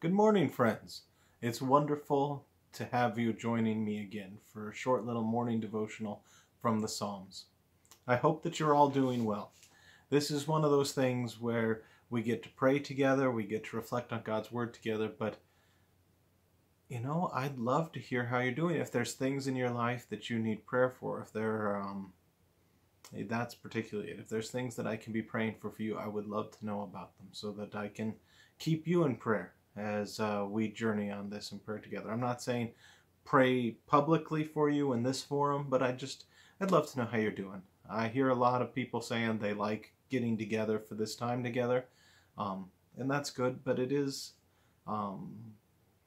Good morning, friends. It's wonderful to have you joining me again for a short little morning devotional from the Psalms. I hope that you're all doing well. This is one of those things where we get to pray together, we get to reflect on God's Word together, but you know, I'd love to hear how you're doing. If there's things in your life that you need prayer for, if there are, um, that's particularly it. If there's things that I can be praying for for you, I would love to know about them so that I can keep you in prayer as uh, we journey on this in prayer together. I'm not saying pray publicly for you in this forum, but I just, I'd love to know how you're doing. I hear a lot of people saying they like getting together for this time together, um, and that's good, but it is, um,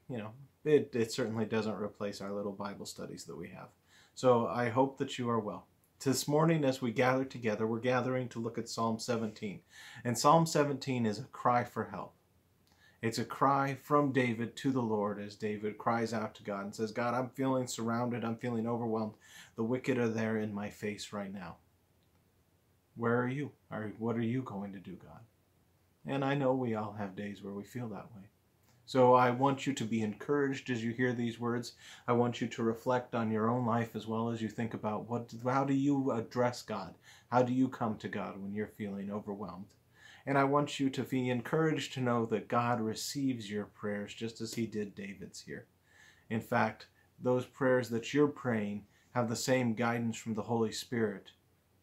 you know, it, it certainly doesn't replace our little Bible studies that we have. So I hope that you are well. This morning, as we gather together, we're gathering to look at Psalm 17. And Psalm 17 is a cry for help. It's a cry from David to the Lord as David cries out to God and says, God, I'm feeling surrounded. I'm feeling overwhelmed. The wicked are there in my face right now. Where are you? Are, what are you going to do, God? And I know we all have days where we feel that way. So I want you to be encouraged as you hear these words. I want you to reflect on your own life as well as you think about what how do you address God? How do you come to God when you're feeling overwhelmed? And I want you to be encouraged to know that God receives your prayers just as he did David's here. In fact, those prayers that you're praying have the same guidance from the Holy Spirit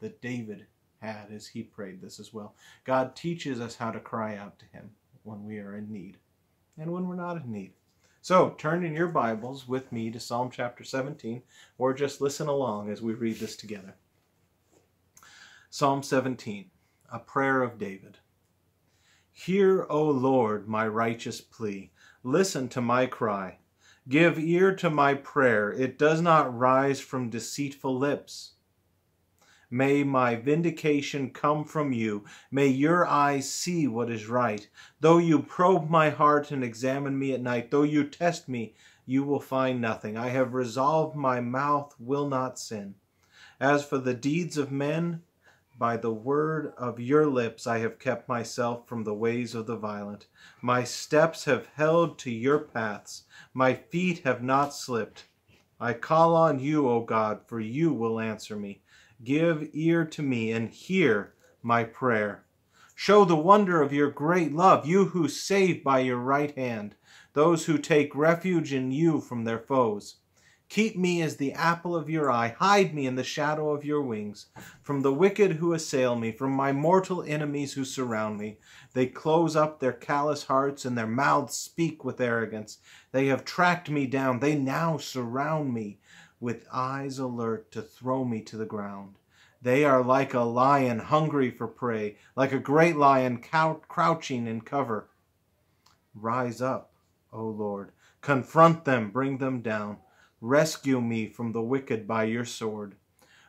that David had as he prayed this as well. God teaches us how to cry out to him when we are in need and when we're not in need. So turn in your Bibles with me to Psalm chapter 17 or just listen along as we read this together. Psalm 17, a prayer of David. Hear, O Lord, my righteous plea. Listen to my cry. Give ear to my prayer. It does not rise from deceitful lips. May my vindication come from you. May your eyes see what is right. Though you probe my heart and examine me at night, though you test me, you will find nothing. I have resolved my mouth will not sin. As for the deeds of men, by the word of your lips I have kept myself from the ways of the violent. My steps have held to your paths. My feet have not slipped. I call on you, O God, for you will answer me. Give ear to me and hear my prayer. Show the wonder of your great love, you who save by your right hand, those who take refuge in you from their foes. Keep me as the apple of your eye. Hide me in the shadow of your wings. From the wicked who assail me, from my mortal enemies who surround me. They close up their callous hearts, and their mouths speak with arrogance. They have tracked me down. They now surround me, with eyes alert to throw me to the ground. They are like a lion hungry for prey, like a great lion crouching in cover. Rise up, O Lord. Confront them, bring them down. Rescue me from the wicked by your sword.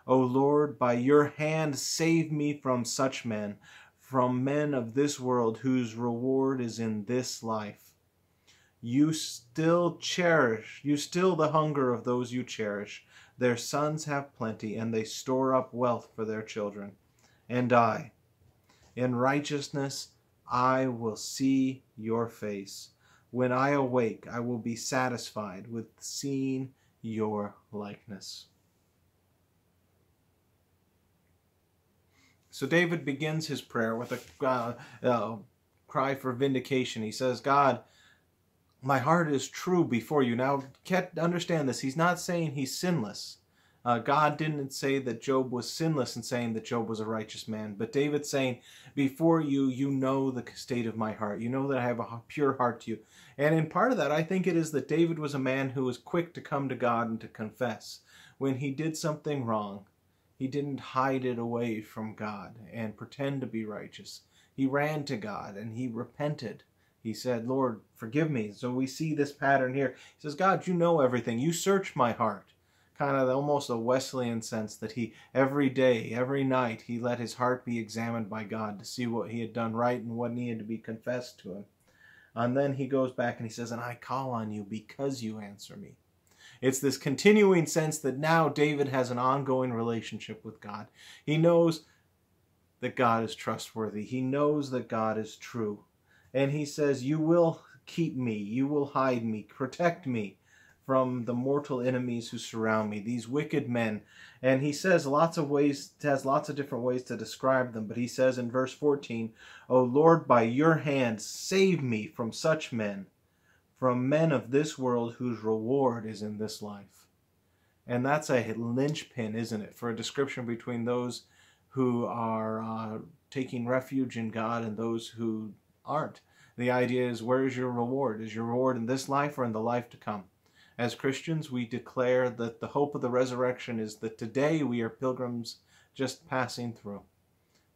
O Lord, by your hand save me from such men, from men of this world whose reward is in this life. You still cherish, you still the hunger of those you cherish. Their sons have plenty, and they store up wealth for their children. And I, in righteousness, I will see your face. When I awake, I will be satisfied with seeing your likeness. So David begins his prayer with a uh, uh, cry for vindication. He says, God, my heart is true before you. Now, understand this. He's not saying he's sinless. Uh, God didn't say that Job was sinless in saying that Job was a righteous man, but David's saying, Before you, you know the state of my heart. You know that I have a pure heart to you. And in part of that, I think it is that David was a man who was quick to come to God and to confess. When he did something wrong, he didn't hide it away from God and pretend to be righteous. He ran to God and he repented. He said, Lord, forgive me. So we see this pattern here. He says, God, you know everything. You search my heart kind of almost a Wesleyan sense that he every day, every night, he let his heart be examined by God to see what he had done right and what needed to be confessed to him. And then he goes back and he says, And I call on you because you answer me. It's this continuing sense that now David has an ongoing relationship with God. He knows that God is trustworthy, he knows that God is true. And he says, You will keep me. You will hide me, protect me from the mortal enemies who surround me, these wicked men. And he says lots of ways, has lots of different ways to describe them, but he says in verse 14, O Lord, by your hand save me from such men, from men of this world whose reward is in this life. And that's a linchpin, isn't it, for a description between those who are uh, taking refuge in God and those who aren't. The idea is where is your reward? Is your reward in this life or in the life to come? As Christians, we declare that the hope of the resurrection is that today we are pilgrims just passing through.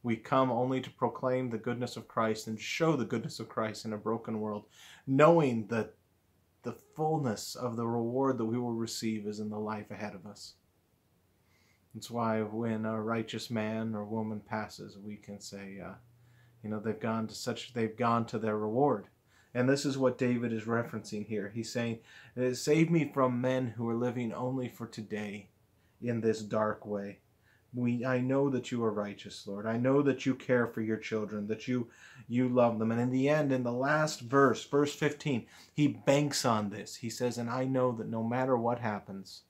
We come only to proclaim the goodness of Christ and show the goodness of Christ in a broken world, knowing that the fullness of the reward that we will receive is in the life ahead of us. That's why when a righteous man or woman passes, we can say, uh, you know, they've gone to such, they've gone to their reward. And this is what David is referencing here. He's saying, eh, Save me from men who are living only for today in this dark way. We, I know that you are righteous, Lord. I know that you care for your children, that you you love them. And in the end, in the last verse, verse 15, he banks on this. He says, And I know that no matter what happens,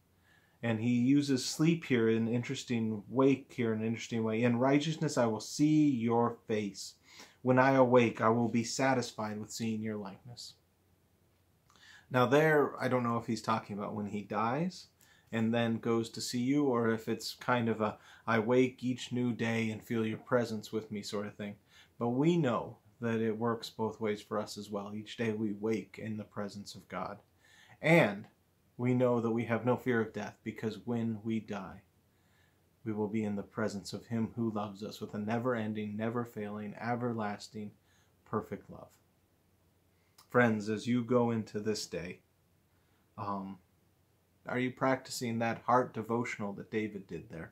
and he uses sleep here in an interesting wake here in an interesting way. In righteousness I will see your face. When I awake, I will be satisfied with seeing your likeness. Now, there, I don't know if he's talking about when he dies and then goes to see you, or if it's kind of a I wake each new day and feel your presence with me sort of thing. But we know that it works both ways for us as well. Each day we wake in the presence of God. And we know that we have no fear of death because when we die, we will be in the presence of Him who loves us with a never ending, never failing, everlasting, perfect love. Friends, as you go into this day, um, are you practicing that heart devotional that David did there?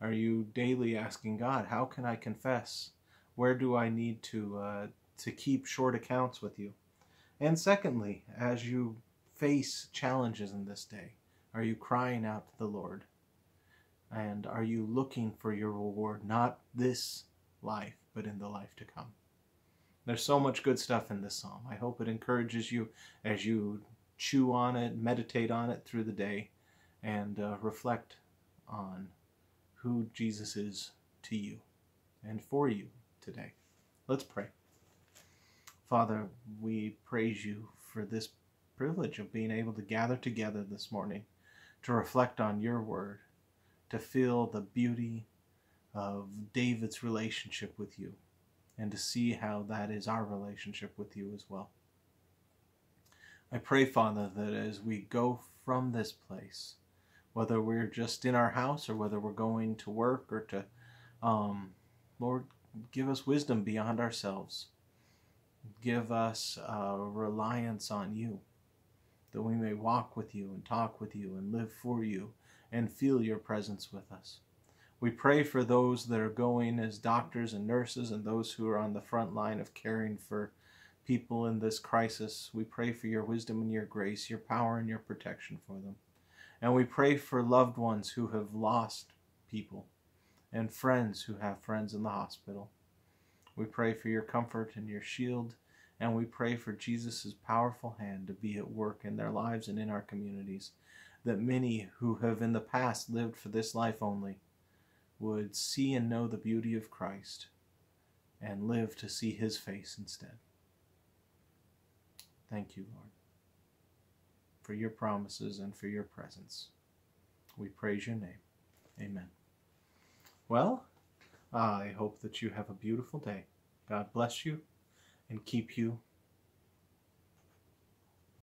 Are you daily asking God, how can I confess? Where do I need to uh, to keep short accounts with you? And secondly, as you face challenges in this day, are you crying out to the Lord? And are you looking for your reward, not this life, but in the life to come? There's so much good stuff in this psalm. I hope it encourages you as you chew on it, meditate on it through the day, and uh, reflect on who Jesus is to you and for you today. Let's pray. Father, we praise you for this privilege of being able to gather together this morning to reflect on your word to feel the beauty of David's relationship with you and to see how that is our relationship with you as well. I pray, Father, that as we go from this place, whether we're just in our house or whether we're going to work or to, um, Lord, give us wisdom beyond ourselves. Give us uh, reliance on you, that we may walk with you and talk with you and live for you and feel your presence with us. We pray for those that are going as doctors and nurses and those who are on the front line of caring for people in this crisis. We pray for your wisdom and your grace, your power and your protection for them. And we pray for loved ones who have lost people and friends who have friends in the hospital. We pray for your comfort and your shield, and we pray for Jesus' powerful hand to be at work in their lives and in our communities that many who have in the past lived for this life only would see and know the beauty of Christ and live to see his face instead. Thank you, Lord, for your promises and for your presence. We praise your name. Amen. Well, I hope that you have a beautiful day. God bless you and keep you